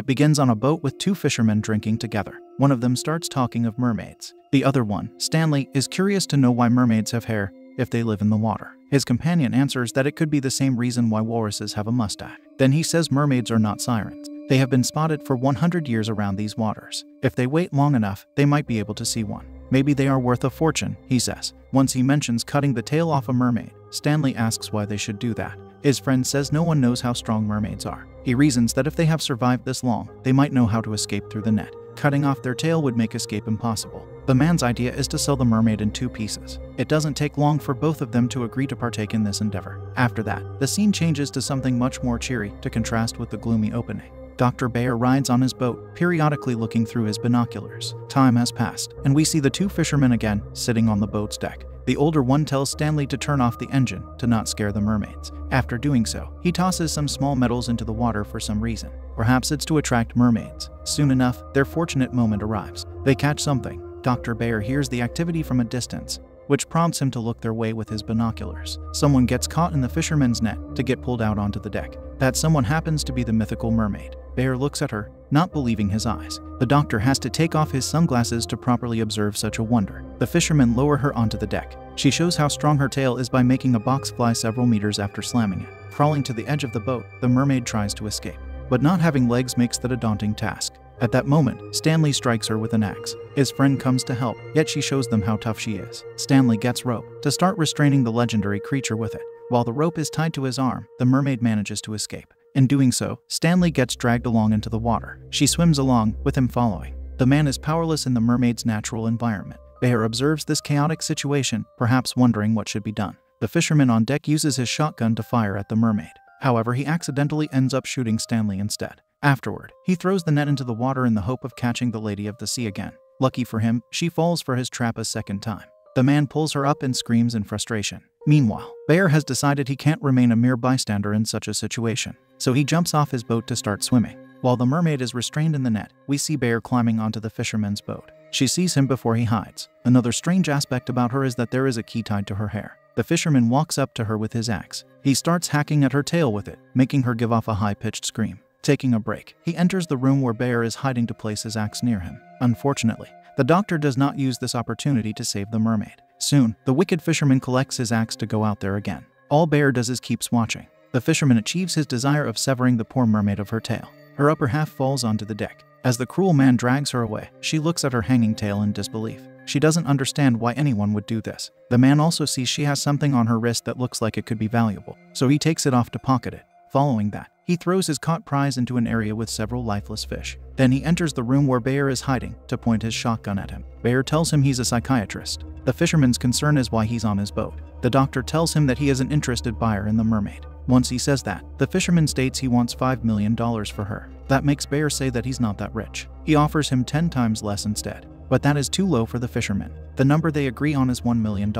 It begins on a boat with two fishermen drinking together. One of them starts talking of mermaids. The other one, Stanley, is curious to know why mermaids have hair if they live in the water. His companion answers that it could be the same reason why walruses have a mustache. Then he says mermaids are not sirens. They have been spotted for 100 years around these waters. If they wait long enough, they might be able to see one. Maybe they are worth a fortune, he says. Once he mentions cutting the tail off a mermaid, Stanley asks why they should do that. His friend says no one knows how strong mermaids are. He reasons that if they have survived this long, they might know how to escape through the net. Cutting off their tail would make escape impossible. The man's idea is to sell the mermaid in two pieces. It doesn't take long for both of them to agree to partake in this endeavor. After that, the scene changes to something much more cheery to contrast with the gloomy opening. Dr. Bayer rides on his boat, periodically looking through his binoculars. Time has passed, and we see the two fishermen again sitting on the boat's deck. The older one tells Stanley to turn off the engine to not scare the mermaids. After doing so, he tosses some small metals into the water for some reason. Perhaps it's to attract mermaids. Soon enough, their fortunate moment arrives. They catch something. Dr. Bayer hears the activity from a distance, which prompts him to look their way with his binoculars. Someone gets caught in the fisherman's net to get pulled out onto the deck. That someone happens to be the mythical mermaid. Bayer looks at her, not believing his eyes. The doctor has to take off his sunglasses to properly observe such a wonder. The fishermen lower her onto the deck. She shows how strong her tail is by making a box fly several meters after slamming it. Crawling to the edge of the boat, the mermaid tries to escape. But not having legs makes that a daunting task. At that moment, Stanley strikes her with an axe. His friend comes to help, yet she shows them how tough she is. Stanley gets rope to start restraining the legendary creature with it. While the rope is tied to his arm, the mermaid manages to escape. In doing so, Stanley gets dragged along into the water. She swims along, with him following. The man is powerless in the mermaid's natural environment. Bayer observes this chaotic situation, perhaps wondering what should be done. The fisherman on deck uses his shotgun to fire at the mermaid. However, he accidentally ends up shooting Stanley instead. Afterward, he throws the net into the water in the hope of catching the Lady of the Sea again. Lucky for him, she falls for his trap a second time. The man pulls her up and screams in frustration. Meanwhile, Bayer has decided he can't remain a mere bystander in such a situation so he jumps off his boat to start swimming. While the mermaid is restrained in the net, we see Bayer climbing onto the fisherman's boat. She sees him before he hides. Another strange aspect about her is that there is a key tied to her hair. The fisherman walks up to her with his axe. He starts hacking at her tail with it, making her give off a high-pitched scream. Taking a break, he enters the room where Bayer is hiding to place his axe near him. Unfortunately, the doctor does not use this opportunity to save the mermaid. Soon, the wicked fisherman collects his axe to go out there again. All Bayer does is keeps watching. The fisherman achieves his desire of severing the poor mermaid of her tail. Her upper half falls onto the deck. As the cruel man drags her away, she looks at her hanging tail in disbelief. She doesn't understand why anyone would do this. The man also sees she has something on her wrist that looks like it could be valuable, so he takes it off to pocket it. Following that, he throws his caught prize into an area with several lifeless fish. Then he enters the room where Bayer is hiding to point his shotgun at him. Bayer tells him he's a psychiatrist. The fisherman's concern is why he's on his boat. The doctor tells him that he is an interested buyer in the mermaid. Once he says that, the fisherman states he wants $5 million for her. That makes Bayer say that he's not that rich. He offers him 10 times less instead. But that is too low for the fisherman. The number they agree on is $1 million.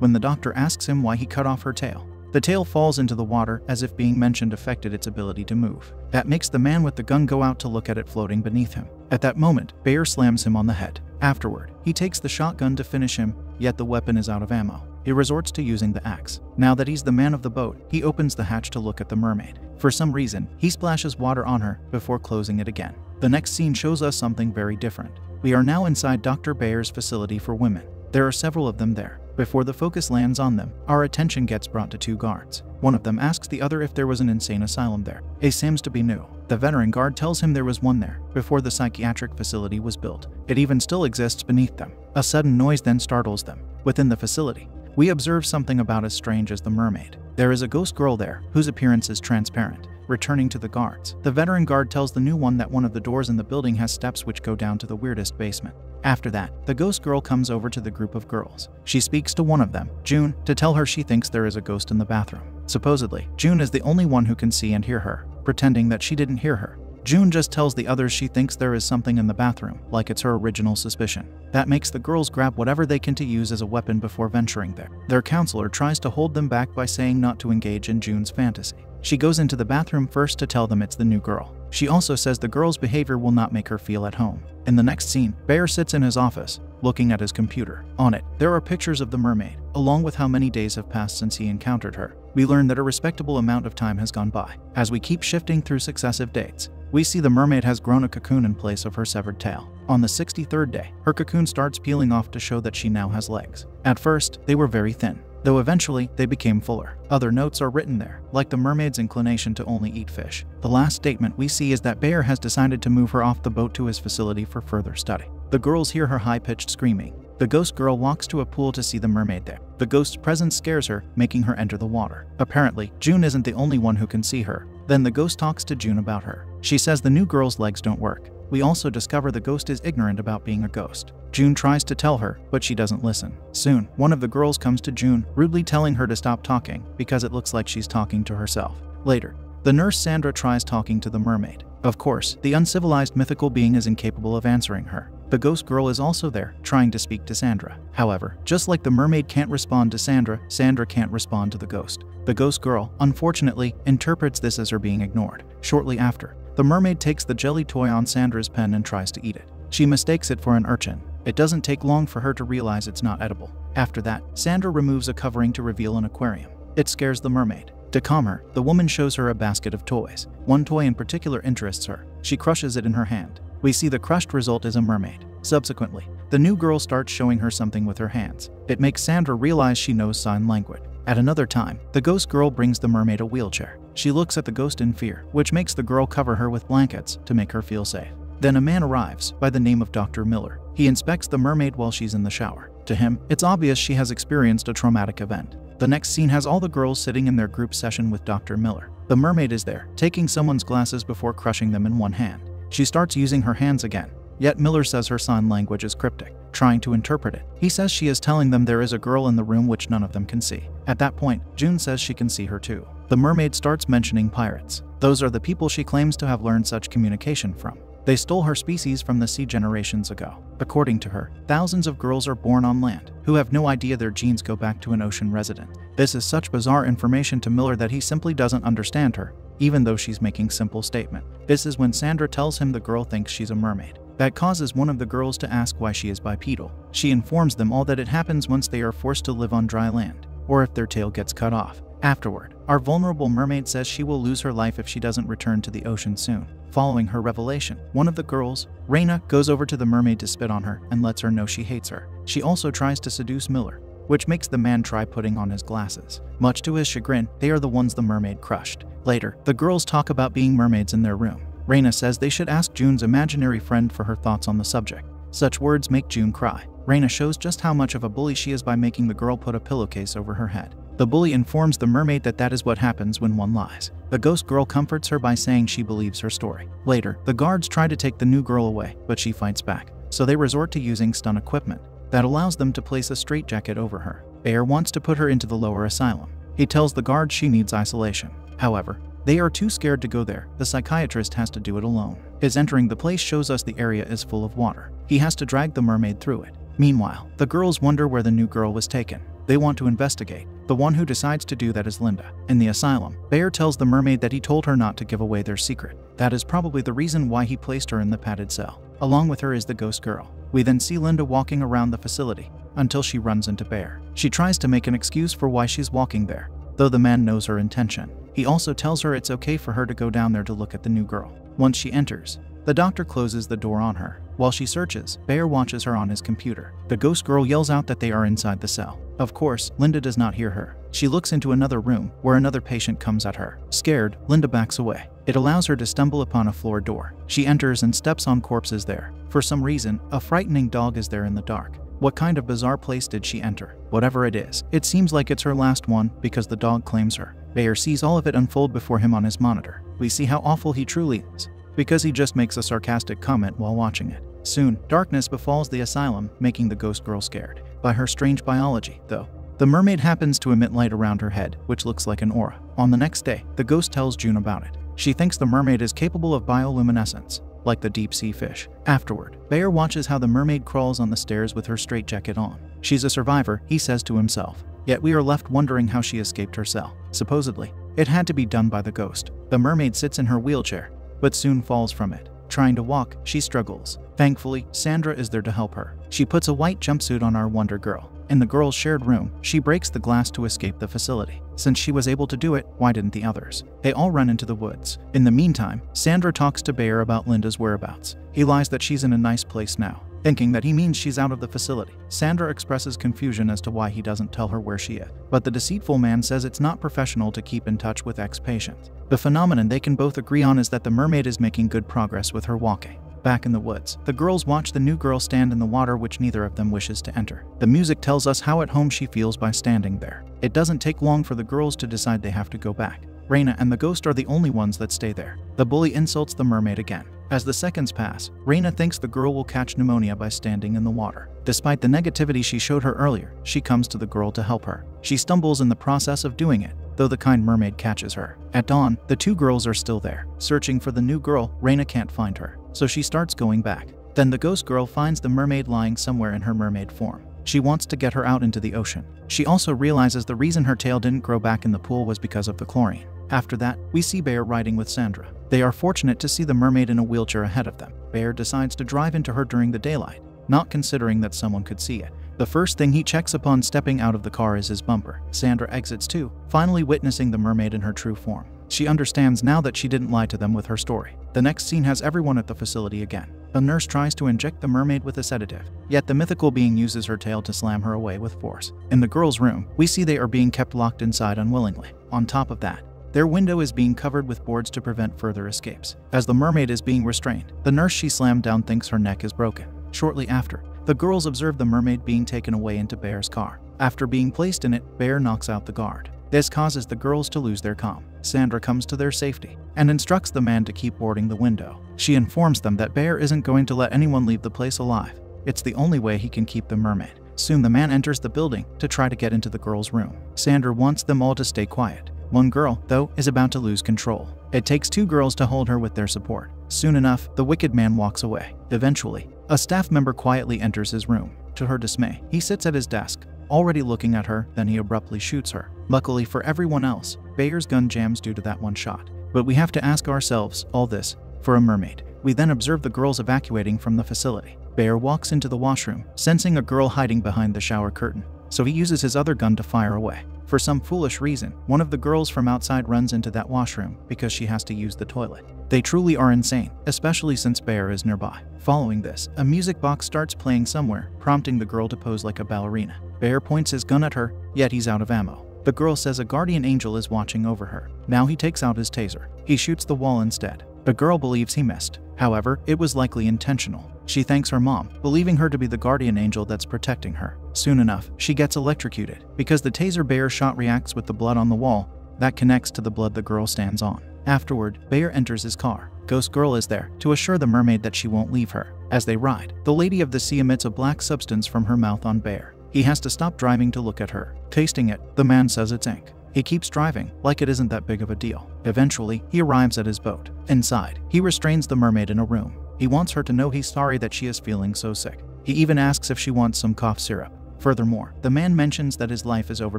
When the doctor asks him why he cut off her tail, the tail falls into the water as if being mentioned affected its ability to move. That makes the man with the gun go out to look at it floating beneath him. At that moment, Bayer slams him on the head. Afterward, he takes the shotgun to finish him, yet the weapon is out of ammo he resorts to using the axe. Now that he's the man of the boat, he opens the hatch to look at the mermaid. For some reason, he splashes water on her before closing it again. The next scene shows us something very different. We are now inside Dr. Bayer's facility for women. There are several of them there. Before the focus lands on them, our attention gets brought to two guards. One of them asks the other if there was an insane asylum there. It seems to be new. The veteran guard tells him there was one there, before the psychiatric facility was built. It even still exists beneath them. A sudden noise then startles them. Within the facility, we observe something about as strange as the mermaid. There is a ghost girl there, whose appearance is transparent. Returning to the guards, the veteran guard tells the new one that one of the doors in the building has steps which go down to the weirdest basement. After that, the ghost girl comes over to the group of girls. She speaks to one of them, June, to tell her she thinks there is a ghost in the bathroom. Supposedly, June is the only one who can see and hear her, pretending that she didn't hear her. June just tells the others she thinks there is something in the bathroom, like it's her original suspicion. That makes the girls grab whatever they can to use as a weapon before venturing there. Their counselor tries to hold them back by saying not to engage in June's fantasy. She goes into the bathroom first to tell them it's the new girl. She also says the girl's behavior will not make her feel at home. In the next scene, Bayer sits in his office, looking at his computer. On it, there are pictures of the mermaid, along with how many days have passed since he encountered her. we learn that a respectable amount of time has gone by. As we keep shifting through successive dates, we see the mermaid has grown a cocoon in place of her severed tail. On the 63rd day, her cocoon starts peeling off to show that she now has legs. At first, they were very thin, though eventually they became fuller. Other notes are written there, like the mermaid's inclination to only eat fish. The last statement we see is that Bayer has decided to move her off the boat to his facility for further study. The girls hear her high-pitched screaming. The ghost girl walks to a pool to see the mermaid there. The ghost's presence scares her, making her enter the water. Apparently, June isn't the only one who can see her. Then the ghost talks to June about her. She says the new girl's legs don't work. We also discover the ghost is ignorant about being a ghost. June tries to tell her, but she doesn't listen. Soon, one of the girls comes to June, rudely telling her to stop talking because it looks like she's talking to herself. Later, the nurse Sandra tries talking to the mermaid. Of course, the uncivilized mythical being is incapable of answering her. The ghost girl is also there, trying to speak to Sandra. However, just like the mermaid can't respond to Sandra, Sandra can't respond to the ghost. The ghost girl, unfortunately, interprets this as her being ignored. Shortly after, the mermaid takes the jelly toy on Sandra's pen and tries to eat it. She mistakes it for an urchin. It doesn't take long for her to realize it's not edible. After that, Sandra removes a covering to reveal an aquarium. It scares the mermaid. To calm her, the woman shows her a basket of toys. One toy in particular interests her. She crushes it in her hand. We see the crushed result is a mermaid. Subsequently, the new girl starts showing her something with her hands. It makes Sandra realize she knows sign language. At another time, the ghost girl brings the mermaid a wheelchair. She looks at the ghost in fear, which makes the girl cover her with blankets to make her feel safe. Then a man arrives, by the name of Dr. Miller. He inspects the mermaid while she's in the shower. To him, it's obvious she has experienced a traumatic event. The next scene has all the girls sitting in their group session with Dr. Miller. The mermaid is there, taking someone's glasses before crushing them in one hand. She starts using her hands again, yet Miller says her sign language is cryptic, trying to interpret it. He says she is telling them there is a girl in the room which none of them can see. At that point, June says she can see her too. The mermaid starts mentioning pirates. Those are the people she claims to have learned such communication from. They stole her species from the sea generations ago. According to her, thousands of girls are born on land who have no idea their genes go back to an ocean resident. This is such bizarre information to Miller that he simply doesn't understand her, even though she's making simple statement. This is when Sandra tells him the girl thinks she's a mermaid. That causes one of the girls to ask why she is bipedal. She informs them all that it happens once they are forced to live on dry land, or if their tail gets cut off. Afterward, our vulnerable mermaid says she will lose her life if she doesn't return to the ocean soon. Following her revelation, one of the girls, Raina, goes over to the mermaid to spit on her and lets her know she hates her. She also tries to seduce Miller, which makes the man try putting on his glasses. Much to his chagrin, they are the ones the mermaid crushed. Later, the girls talk about being mermaids in their room. Raina says they should ask June's imaginary friend for her thoughts on the subject. Such words make June cry. Raina shows just how much of a bully she is by making the girl put a pillowcase over her head. The bully informs the mermaid that that is what happens when one lies. The ghost girl comforts her by saying she believes her story. Later, the guards try to take the new girl away, but she fights back. So they resort to using stun equipment that allows them to place a straitjacket over her. Bayer wants to put her into the lower asylum. He tells the guards she needs isolation. However, they are too scared to go there. The psychiatrist has to do it alone. His entering the place shows us the area is full of water. He has to drag the mermaid through it. Meanwhile, the girls wonder where the new girl was taken. They want to investigate. The one who decides to do that is Linda. In the asylum, Bayer tells the mermaid that he told her not to give away their secret. That is probably the reason why he placed her in the padded cell. Along with her is the ghost girl. We then see Linda walking around the facility until she runs into Bayer. She tries to make an excuse for why she's walking there, though the man knows her intention. He also tells her it's okay for her to go down there to look at the new girl. Once she enters, the doctor closes the door on her. While she searches, Bayer watches her on his computer. The ghost girl yells out that they are inside the cell. Of course, Linda does not hear her. She looks into another room, where another patient comes at her. Scared, Linda backs away. It allows her to stumble upon a floor door. She enters and steps on corpses there. For some reason, a frightening dog is there in the dark. What kind of bizarre place did she enter? Whatever it is, it seems like it's her last one because the dog claims her. Bayer sees all of it unfold before him on his monitor. We see how awful he truly is, because he just makes a sarcastic comment while watching it. Soon, darkness befalls the asylum, making the ghost girl scared. By her strange biology, though, the mermaid happens to emit light around her head, which looks like an aura. On the next day, the ghost tells June about it. She thinks the mermaid is capable of bioluminescence, like the deep sea fish. Afterward, Bayer watches how the mermaid crawls on the stairs with her straitjacket on. She's a survivor, he says to himself. Yet we are left wondering how she escaped her cell. Supposedly, it had to be done by the ghost. The mermaid sits in her wheelchair, but soon falls from it. Trying to walk, she struggles. Thankfully, Sandra is there to help her. She puts a white jumpsuit on our Wonder Girl In the girls' shared room, she breaks the glass to escape the facility. Since she was able to do it, why didn't the others? They all run into the woods. In the meantime, Sandra talks to Bayer about Linda's whereabouts. He lies that she's in a nice place now, thinking that he means she's out of the facility. Sandra expresses confusion as to why he doesn't tell her where she is, but the deceitful man says it's not professional to keep in touch with ex-patients. The phenomenon they can both agree on is that the mermaid is making good progress with her walking. Back in the woods, the girls watch the new girl stand in the water which neither of them wishes to enter. The music tells us how at home she feels by standing there. It doesn't take long for the girls to decide they have to go back. Raina and the ghost are the only ones that stay there. The bully insults the mermaid again. As the seconds pass, Raina thinks the girl will catch pneumonia by standing in the water. Despite the negativity she showed her earlier, she comes to the girl to help her. She stumbles in the process of doing it, though the kind mermaid catches her. At dawn, the two girls are still there. Searching for the new girl, Raina can't find her so she starts going back. Then the ghost girl finds the mermaid lying somewhere in her mermaid form. She wants to get her out into the ocean. She also realizes the reason her tail didn't grow back in the pool was because of the chlorine. After that, we see Bayer riding with Sandra. They are fortunate to see the mermaid in a wheelchair ahead of them. Bayer decides to drive into her during the daylight, not considering that someone could see it. The first thing he checks upon stepping out of the car is his bumper. Sandra exits too, finally witnessing the mermaid in her true form. She understands now that she didn't lie to them with her story. The next scene has everyone at the facility again. A nurse tries to inject the mermaid with a sedative, yet the mythical being uses her tail to slam her away with force. In the girls' room, we see they are being kept locked inside unwillingly. On top of that, their window is being covered with boards to prevent further escapes. As the mermaid is being restrained, the nurse she slammed down thinks her neck is broken. Shortly after, the girls observe the mermaid being taken away into Bayer's car. After being placed in it, Bayer knocks out the guard. This causes the girls to lose their calm. Sandra comes to their safety and instructs the man to keep boarding the window. She informs them that Bayer isn't going to let anyone leave the place alive. It's the only way he can keep the mermaid. Soon the man enters the building to try to get into the girl's room. Sandra wants them all to stay quiet. One girl, though, is about to lose control. It takes two girls to hold her with their support. Soon enough, the wicked man walks away. Eventually, a staff member quietly enters his room. To her dismay, he sits at his desk, already looking at her, then he abruptly shoots her. Luckily for everyone else, Bayer's gun jams due to that one shot. But we have to ask ourselves all this for a mermaid. We then observe the girls evacuating from the facility. Bayer walks into the washroom, sensing a girl hiding behind the shower curtain, so he uses his other gun to fire away. For some foolish reason, one of the girls from outside runs into that washroom because she has to use the toilet. They truly are insane, especially since Bayer is nearby. Following this, a music box starts playing somewhere, prompting the girl to pose like a ballerina. Bayer points his gun at her, yet he's out of ammo. The girl says a guardian angel is watching over her. Now he takes out his taser. He shoots the wall instead. The girl believes he missed. However, it was likely intentional. She thanks her mom, believing her to be the guardian angel that's protecting her. Soon enough, she gets electrocuted. Because the taser Bayer shot reacts with the blood on the wall, that connects to the blood the girl stands on. Afterward, Bayer enters his car. Ghost Girl is there to assure the mermaid that she won't leave her. As they ride, the Lady of the Sea emits a black substance from her mouth on Bayer. He has to stop driving to look at her. Tasting it, the man says it's ink. He keeps driving, like it isn't that big of a deal. Eventually, he arrives at his boat. Inside, he restrains the mermaid in a room. He wants her to know he's sorry that she is feeling so sick. He even asks if she wants some cough syrup. Furthermore, the man mentions that his life is over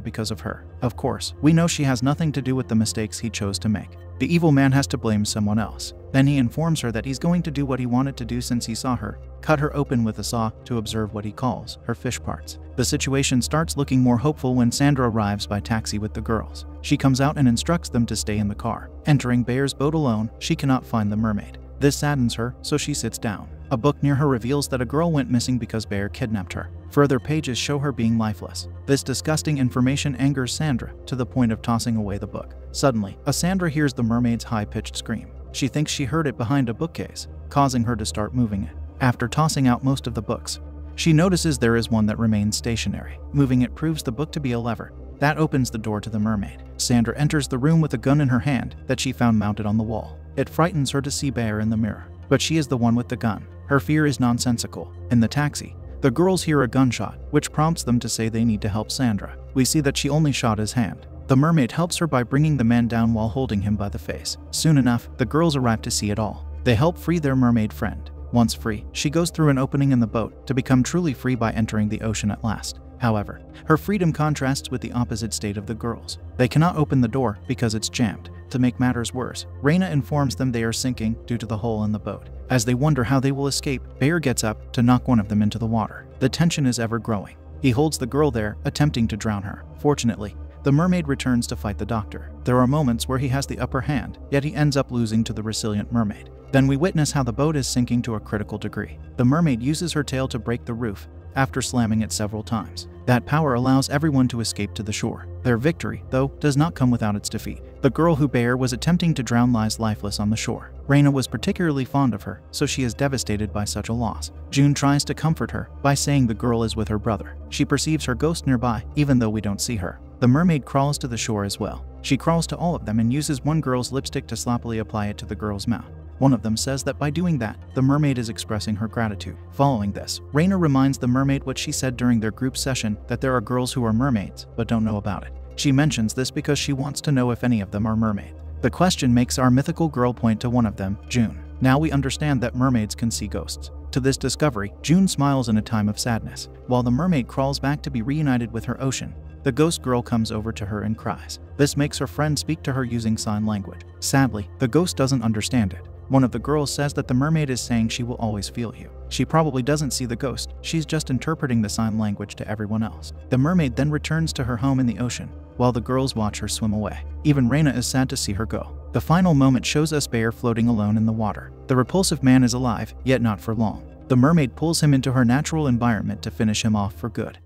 because of her. Of course, we know she has nothing to do with the mistakes he chose to make. The evil man has to blame someone else. Then he informs her that he's going to do what he wanted to do since he saw her, cut her open with a saw to observe what he calls her fish parts. The situation starts looking more hopeful when Sandra arrives by taxi with the girls. She comes out and instructs them to stay in the car. Entering Bayer's boat alone, she cannot find the mermaid. This saddens her, so she sits down. A book near her reveals that a girl went missing because Bayer kidnapped her. Further pages show her being lifeless. This disgusting information angers Sandra to the point of tossing away the book. Suddenly, Sandra hears the mermaid's high-pitched scream. She thinks she heard it behind a bookcase, causing her to start moving it. After tossing out most of the books, she notices there is one that remains stationary. Moving it proves the book to be a lever. That opens the door to the mermaid. Sandra enters the room with a gun in her hand that she found mounted on the wall. It frightens her to see Bayer in the mirror, but she is the one with the gun. Her fear is nonsensical. In the taxi, the girls hear a gunshot, which prompts them to say they need to help Sandra. We see that she only shot his hand. The mermaid helps her by bringing the man down while holding him by the face. Soon enough, the girls arrive to see it all. They help free their mermaid friend. Once free, she goes through an opening in the boat to become truly free by entering the ocean at last. However, her freedom contrasts with the opposite state of the girls. They cannot open the door because it's jammed. To make matters worse, Raina informs them they are sinking due to the hole in the boat. As they wonder how they will escape, Bayer gets up to knock one of them into the water. The tension is ever growing. He holds the girl there, attempting to drown her. Fortunately, the mermaid returns to fight the doctor. There are moments where he has the upper hand, yet he ends up losing to the resilient mermaid. Then we witness how the boat is sinking to a critical degree. The mermaid uses her tail to break the roof, after slamming it several times. That power allows everyone to escape to the shore. Their victory, though, does not come without its defeat. The girl who Bayer was attempting to drown lies lifeless on the shore. Reina was particularly fond of her, so she is devastated by such a loss. June tries to comfort her by saying the girl is with her brother. She perceives her ghost nearby, even though we don't see her. The mermaid crawls to the shore as well. She crawls to all of them and uses one girl's lipstick to sloppily apply it to the girl's mouth. One of them says that by doing that, the mermaid is expressing her gratitude. Following this, Reina reminds the mermaid what she said during their group session that there are girls who are mermaids, but don't know about it. She mentions this because she wants to know if any of them are mermaids. The question makes our mythical girl point to one of them, June. Now we understand that mermaids can see ghosts. To this discovery, June smiles in a time of sadness. While the mermaid crawls back to be reunited with her ocean, the ghost girl comes over to her and cries. This makes her friend speak to her using sign language. Sadly, the ghost doesn't understand it. One of the girls says that the mermaid is saying she will always feel you. She probably doesn't see the ghost, she's just interpreting the sign language to everyone else. The mermaid then returns to her home in the ocean, while the girls watch her swim away. Even Reina is sad to see her go. The final moment shows us Bayer floating alone in the water. The repulsive man is alive, yet not for long. The mermaid pulls him into her natural environment to finish him off for good.